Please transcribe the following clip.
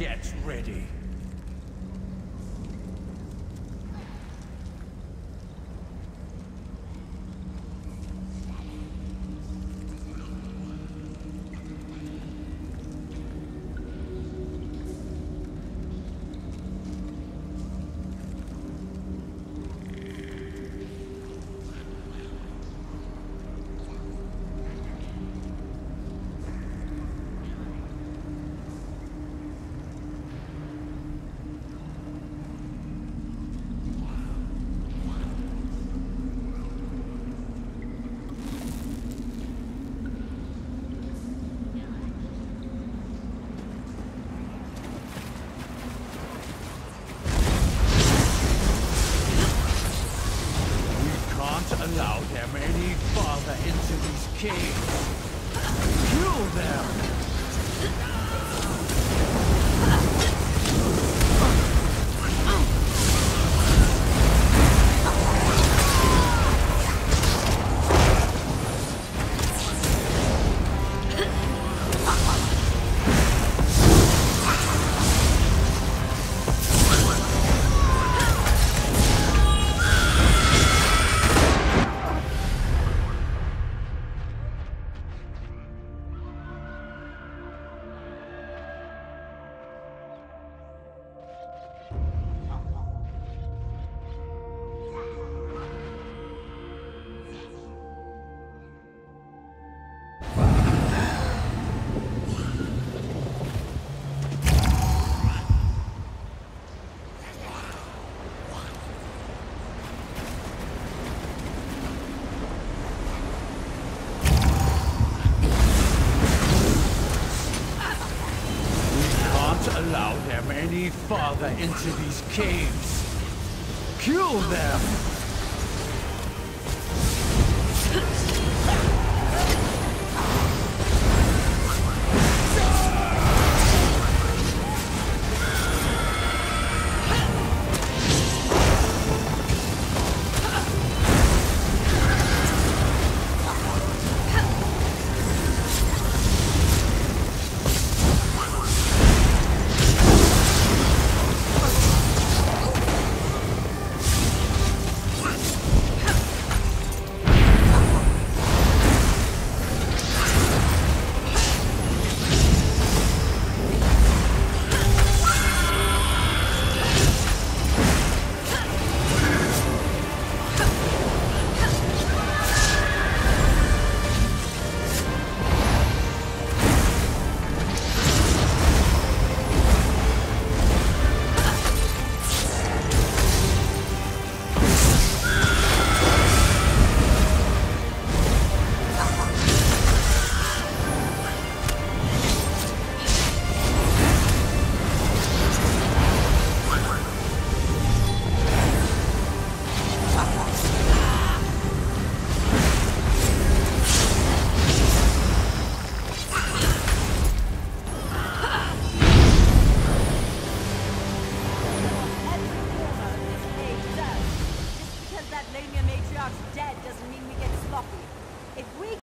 Get ready. Allow them any farther into these caves. Kill them! Any farther into these caves. Kill them!